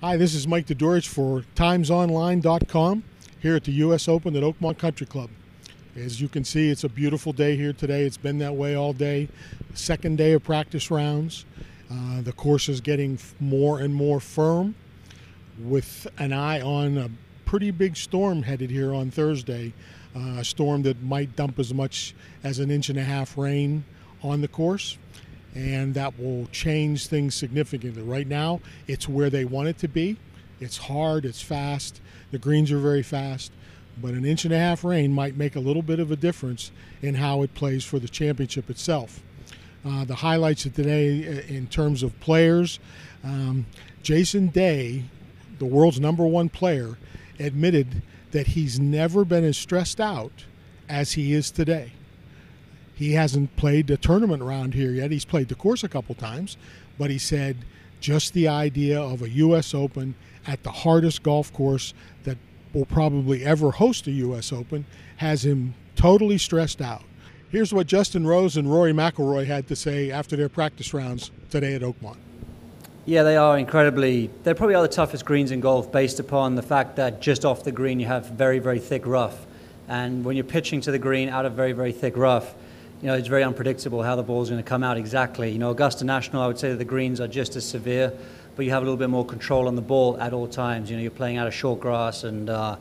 Hi, this is Mike Dudurich for TimesOnline.com here at the U.S. Open at Oakmont Country Club. As you can see, it's a beautiful day here today. It's been that way all day. Second day of practice rounds. Uh, the course is getting more and more firm with an eye on a pretty big storm headed here on Thursday. Uh, a storm that might dump as much as an inch and a half rain on the course and that will change things significantly. Right now, it's where they want it to be. It's hard, it's fast, the greens are very fast, but an inch and a half rain might make a little bit of a difference in how it plays for the championship itself. Uh, the highlights of today uh, in terms of players um, Jason Day, the world's number one player, admitted that he's never been as stressed out as he is today. He hasn't played a tournament round here yet. He's played the course a couple times, but he said just the idea of a U.S. Open at the hardest golf course that will probably ever host a U.S. Open has him totally stressed out. Here's what Justin Rose and Rory McIlroy had to say after their practice rounds today at Oakmont. Yeah, they are incredibly. They probably are the toughest greens in golf, based upon the fact that just off the green you have very, very thick rough, and when you're pitching to the green out of very, very thick rough, you know, it's very unpredictable how the ball's going to come out exactly. You know, Augusta National, I would say the greens are just as severe, but you have a little bit more control on the ball at all times. You know, you're playing out of short grass and uh,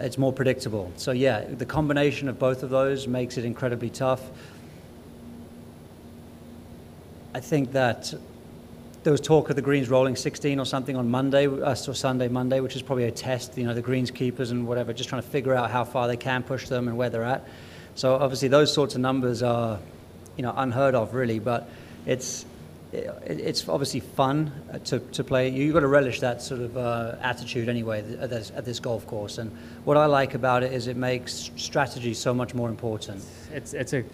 it's more predictable. So, yeah, the combination of both of those makes it incredibly tough. I think that there was talk of the Greens rolling 16 or something on Monday, uh, or Sunday, Monday, which is probably a test, you know, the Greens keepers and whatever, just trying to figure out how far they can push them and where they're at. So obviously those sorts of numbers are, you know, unheard of really, but it's it's obviously fun to, to play. You've got to relish that sort of uh, attitude anyway at this, at this, golf course. And what I like about it is it makes strategy so much more important. It's, it's a,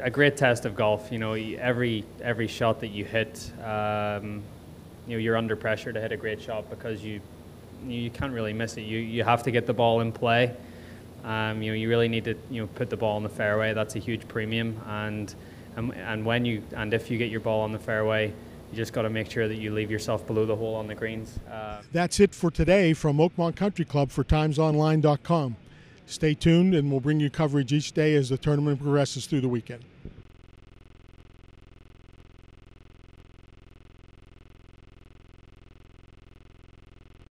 a great test of golf. You know, every, every shot that you hit, um, you know, you're under pressure to hit a great shot because you, you can't really miss it. You, you have to get the ball in play. Um, you know, you really need to you know put the ball in the fairway. That's a huge premium, and and, and when you and if you get your ball on the fairway, you just got to make sure that you leave yourself below the hole on the greens. Uh, That's it for today from Oakmont Country Club for TimesOnline.com. Stay tuned, and we'll bring you coverage each day as the tournament progresses through the weekend.